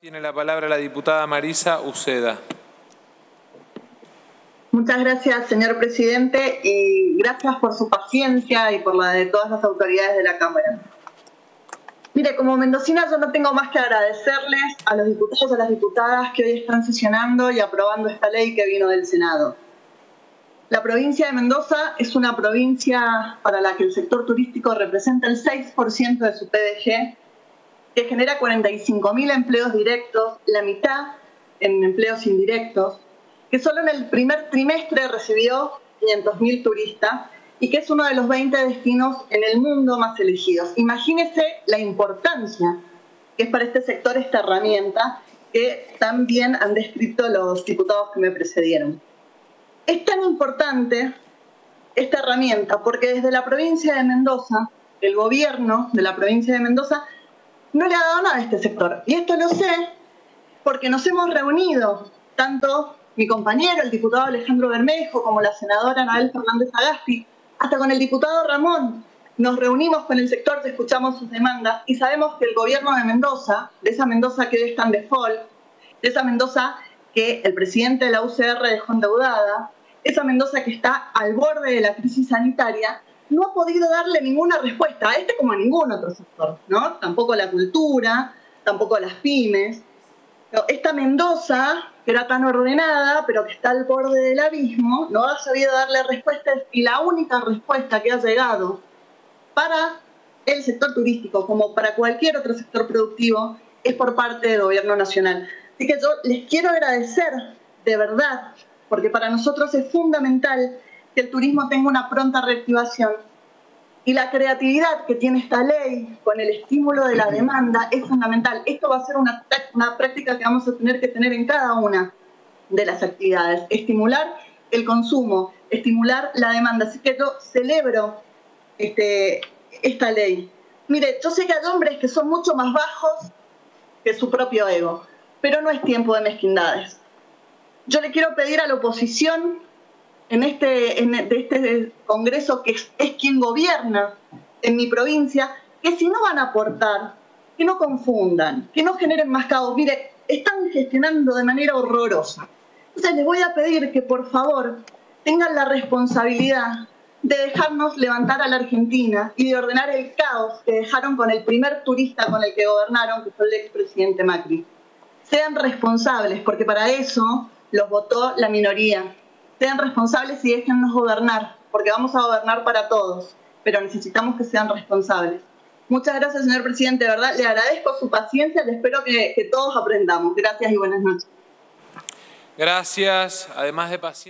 Tiene la palabra la diputada Marisa Uceda. Muchas gracias, señor presidente, y gracias por su paciencia y por la de todas las autoridades de la Cámara. Mire, como mendocina yo no tengo más que agradecerles a los diputados y a las diputadas que hoy están sesionando y aprobando esta ley que vino del Senado. La provincia de Mendoza es una provincia para la que el sector turístico representa el 6% de su PDG, que genera 45.000 empleos directos, la mitad en empleos indirectos, que solo en el primer trimestre recibió 500.000 turistas y que es uno de los 20 destinos en el mundo más elegidos. Imagínese la importancia que es para este sector esta herramienta que también han descrito los diputados que me precedieron. Es tan importante esta herramienta porque desde la provincia de Mendoza, el gobierno de la provincia de Mendoza no le ha dado nada a este sector. Y esto lo sé porque nos hemos reunido tanto mi compañero, el diputado Alejandro Bermejo, como la senadora Anabel Fernández Agasti, hasta con el diputado Ramón. Nos reunimos con el sector, escuchamos sus demandas y sabemos que el gobierno de Mendoza, de esa Mendoza que hoy está en default, de esa Mendoza que el presidente de la UCR dejó endeudada, esa Mendoza que está al borde de la crisis sanitaria, no ha podido darle ninguna respuesta a este como a ningún otro sector, ¿no? Tampoco la cultura, tampoco las pymes. Esta Mendoza, que era tan ordenada, pero que está al borde del abismo, no ha sabido darle respuestas y la única respuesta que ha llegado para el sector turístico, como para cualquier otro sector productivo, es por parte del gobierno nacional. Así que yo les quiero agradecer de verdad, porque para nosotros es fundamental que el turismo tenga una pronta reactivación y la creatividad que tiene esta ley con el estímulo de la demanda es fundamental. Esto va a ser una, una práctica que vamos a tener que tener en cada una de las actividades. Estimular el consumo, estimular la demanda. Así que yo celebro este, esta ley. Mire, yo sé que hay hombres que son mucho más bajos que su propio ego, pero no es tiempo de mezquindades. Yo le quiero pedir a la oposición en este, en, de este Congreso, que es, es quien gobierna en mi provincia, que si no van a aportar, que no confundan, que no generen más caos. Mire, están gestionando de manera horrorosa. Entonces les voy a pedir que por favor tengan la responsabilidad de dejarnos levantar a la Argentina y de ordenar el caos que dejaron con el primer turista con el que gobernaron, que fue el expresidente Macri. Sean responsables, porque para eso los votó la minoría sean responsables y déjennos gobernar, porque vamos a gobernar para todos, pero necesitamos que sean responsables. Muchas gracias, señor presidente, de verdad, le agradezco su paciencia, le espero que todos aprendamos. Gracias y buenas noches. Gracias, además de paciencia.